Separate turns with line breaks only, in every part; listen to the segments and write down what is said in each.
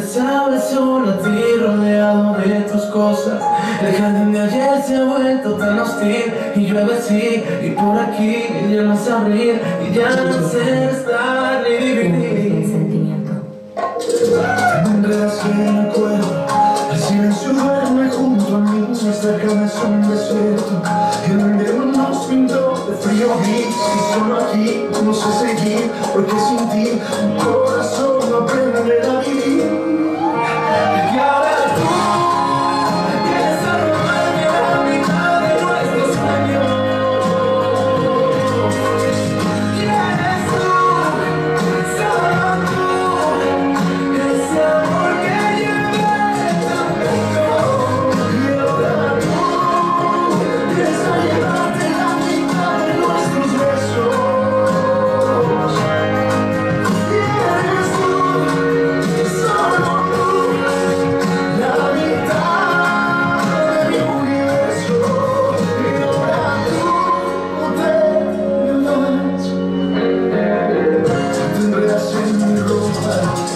tu boca y mi nombre sabe solo a ti rodeado de tus cosas. El jardín de ayer se ha vuelto tan hostil y llueve así y por aquí y ya no sé abrir y ya no sé estar ni dividir.
sentimiento.
Tendrás en el silencio duerme junto a mí, nuestra cama es un desierto, el invierno nos pintó de frío gris, y solo aquí no sé seguir, porque sin ti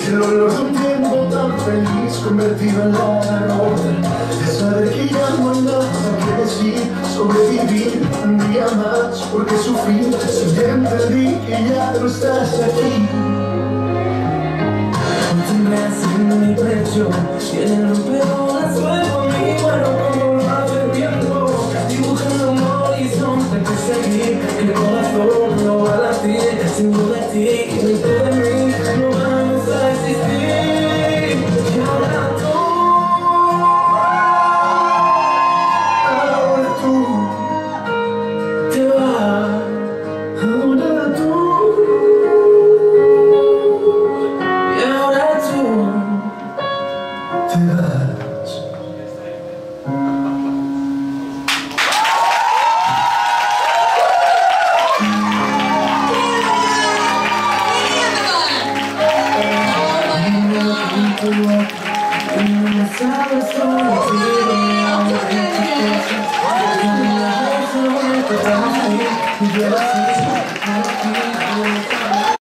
el olor de un tiempo tan feliz convertido en la derrota de saber que ya no hay nada que decir sobrevivir un día más porque sufrí si ya entendí que ya no estás aquí.
Tendrás en mi pecho y en el rompeolas Yeah.